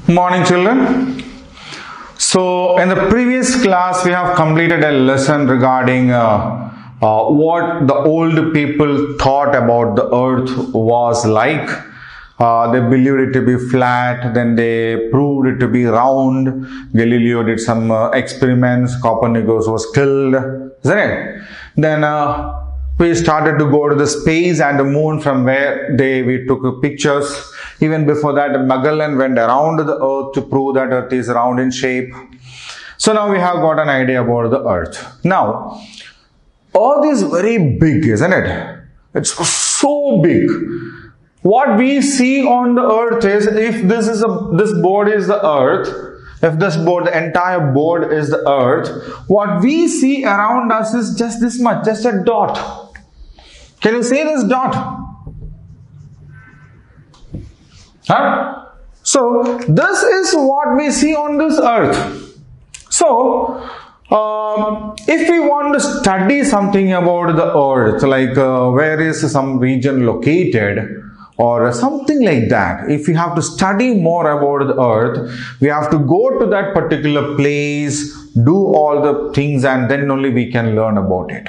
Morning children. So in the previous class we have completed a lesson regarding uh, uh, what the old people thought about the earth was like. Uh, they believed it to be flat, then they proved it to be round. Galileo did some uh, experiments, Copernicus was killed, isn't it? Then uh, we started to go to the space and the moon from where they we took pictures. Even before that, Magellan went around the earth to prove that earth is round in shape. So now we have got an idea about the earth. Now, earth is very big, isn't it? It's so big. What we see on the earth is if this is a this board is the earth, if this board, the entire board is the earth, what we see around us is just this much, just a dot. Can you see this dot? So, this is what we see on this earth. So, um, if we want to study something about the earth, like uh, where is some region located, or something like that. If we have to study more about the earth, we have to go to that particular place, do all the things, and then only we can learn about it.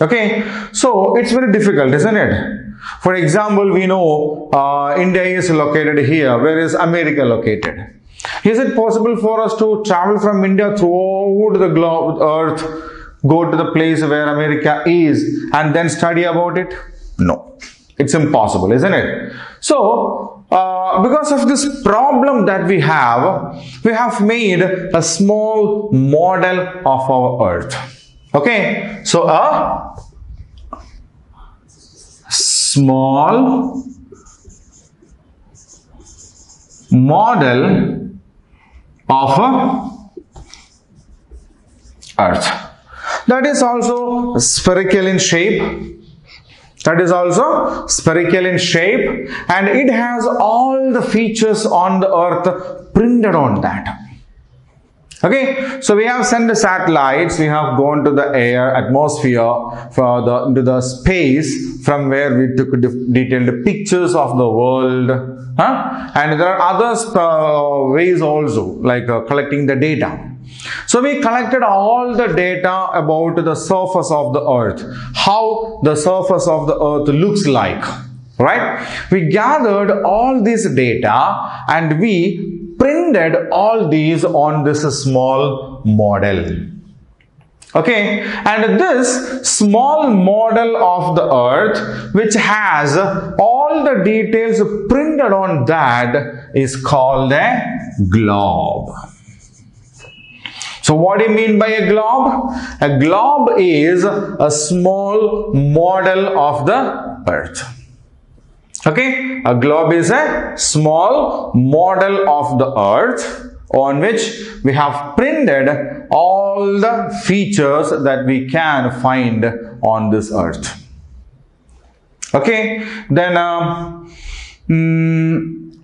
Okay, so it's very difficult, isn't it? For example, we know uh, India is located here. Where is America located? Is it possible for us to travel from India throughout the globe, earth, go to the place where America is, and then study about it? No. It's impossible, isn't it? So, uh, because of this problem that we have, we have made a small model of our earth. Okay, so a small model of earth. That is also spherical in shape. That is also spherical in shape. And it has all the features on the earth printed on that okay so we have sent the satellites we have gone to the air atmosphere for the into the space from where we took detailed pictures of the world huh? and there are other uh, ways also like uh, collecting the data so we collected all the data about the surface of the earth, how the surface of the earth looks like, right? We gathered all this data and we printed all these on this small model. Okay, and this small model of the earth, which has all the details printed on that, is called a globe. So what do you mean by a globe? A globe is a small model of the earth. Okay, a globe is a small model of the earth on which we have printed all the features that we can find on this earth. Okay, then mm,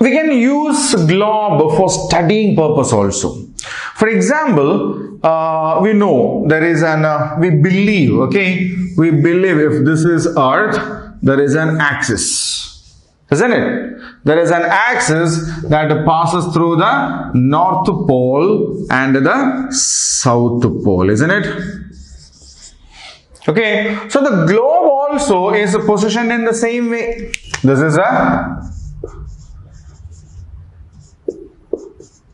we can use globe for studying purpose also. For example, uh, we know there is an, uh, we believe, okay, we believe if this is earth, there is an axis, isn't it? There is an axis that passes through the north pole and the south pole, isn't it? Okay, so the globe also is positioned in the same way. This is a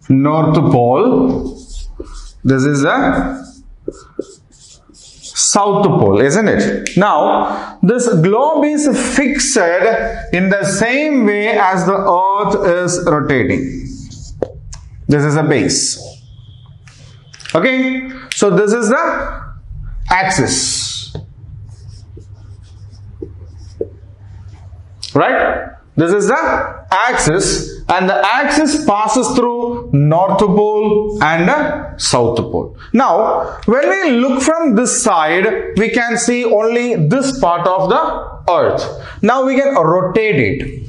north pole this is a south pole isn't it? Now this globe is fixed in the same way as the earth is rotating. This is a base. Okay? So this is the axis. Right this is the axis and the axis passes through north pole and south pole. Now, when we look from this side, we can see only this part of the earth. Now we can rotate it.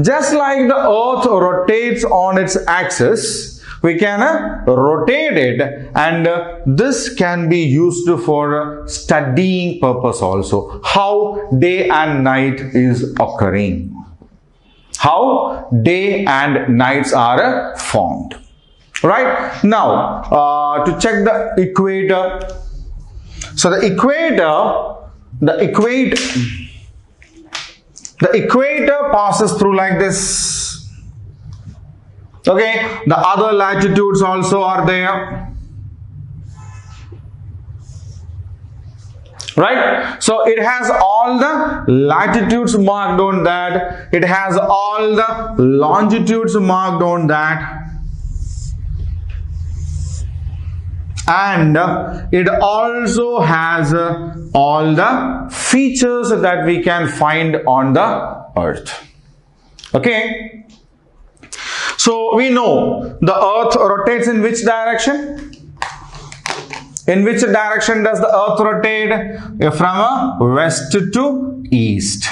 Just like the earth rotates on its axis, we can uh, rotate it and uh, this can be used for uh, studying purpose also how day and night is occurring how day and nights are formed. Right now, uh, to check the equator. So the equator, the equate, the equator passes through like this. Okay, the other latitudes also are there. Right? So it has all the latitudes marked on that. It has all the longitudes marked on that. And uh, it also has uh, all the features that we can find on the earth. Okay? So we know the earth rotates in which direction in which direction does the earth rotate? From a west to east.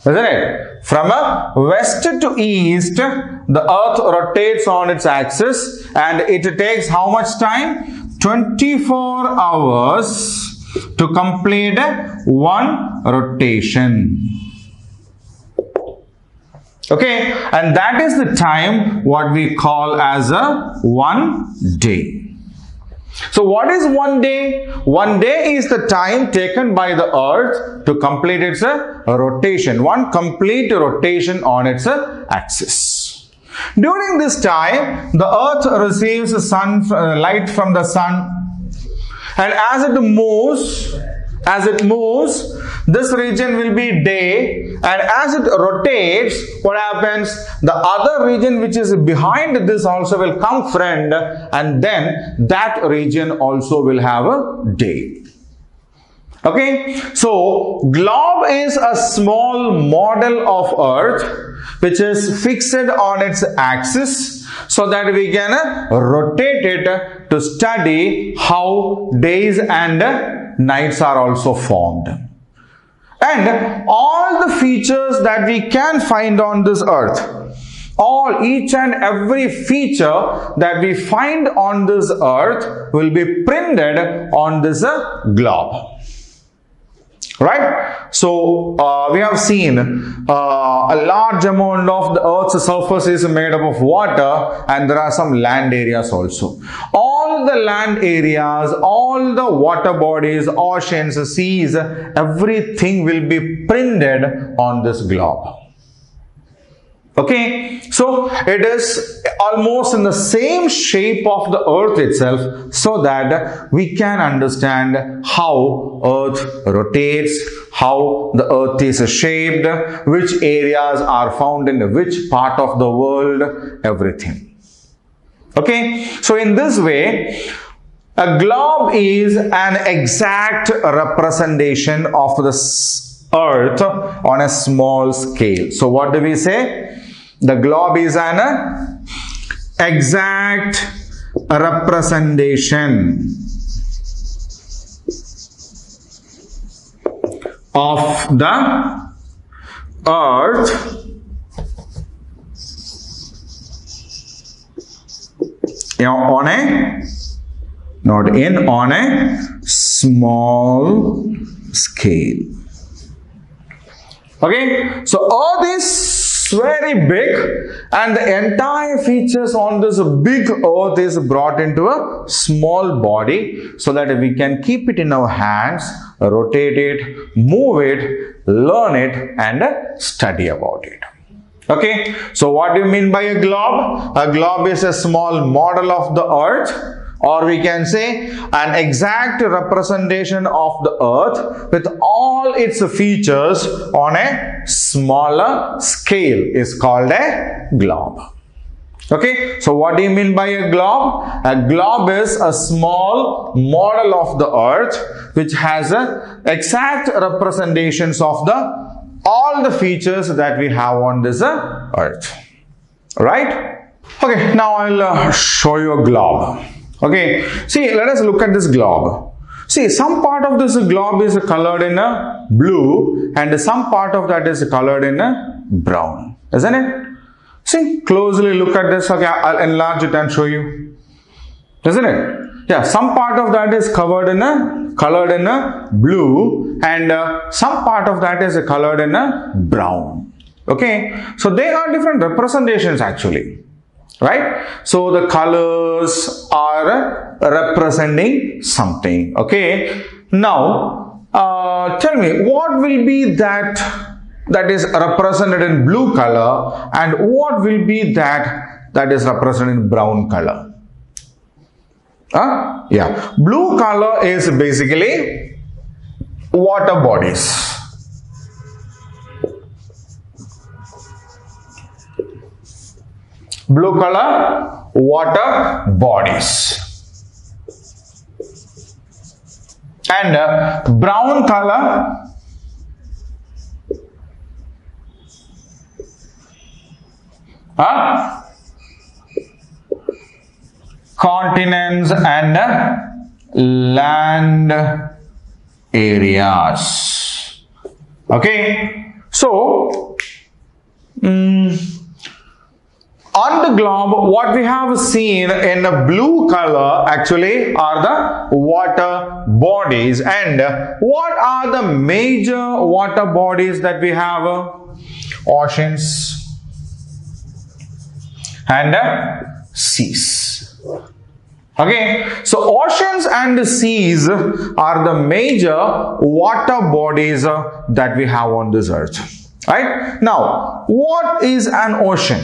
Isn't it? From a west to east, the earth rotates on its axis and it takes how much time? 24 hours to complete one rotation. Okay, and that is the time what we call as a one day. So what is one day? One day is the time taken by the earth to complete its uh, rotation. One complete rotation on its uh, axis. During this time, the earth receives sun, uh, light from the sun and as it moves, as it moves, this region will be day and as it rotates, what happens? The other region which is behind this also will come friend and then that region also will have a day. Okay, so globe is a small model of earth which is fixed on its axis so that we can rotate it to study how days and nights are also formed and all the features that we can find on this earth all each and every feature that we find on this earth will be printed on this uh, globe right? So uh, we have seen uh, a large amount of the earth's surface is made up of water and there are some land areas also. All the land areas all the water bodies oceans seas everything will be printed on this globe Okay, so it is almost in the same shape of the earth itself so that we can understand how earth rotates, how the earth is shaped, which areas are found in which part of the world, everything. Okay, so in this way, a globe is an exact representation of the earth on a small scale. So what do we say? The globe is an exact representation of the earth you know, on a not in on a small scale okay so all this very big and the entire features on this big earth is brought into a small body so that we can keep it in our hands, rotate it, move it, learn it and study about it. Okay, so what do you mean by a globe? A globe is a small model of the earth or we can say an exact representation of the earth with all its features on a smaller scale is called a globe. Okay, so what do you mean by a globe? A globe is a small model of the earth which has exact representations of the all the features that we have on this uh, earth. Right? Okay, now I'll uh, show you a globe. Okay, see, let us look at this globe. See, some part of this globe is colored in a blue and some part of that is colored in a brown, isn't it? See, closely look at this. Okay, I'll enlarge it and show you. Isn't it? Yeah, some part of that is covered in a colored in a blue and uh, some part of that is colored in a brown. Okay, so they are different representations actually, right? So the colors are representing something. Okay, now uh, tell me what will be that that is represented in blue color and what will be that that is represented in brown color? Huh? Yeah, blue color is basically water bodies. Blue color water bodies. And uh, brown color uh, continents and uh, land areas okay so mm, on the globe, what we have seen in the blue color actually are the water bodies. And what are the major water bodies that we have? Oceans and seas. Okay, so oceans and seas are the major water bodies that we have on this earth. Right now, what is an ocean?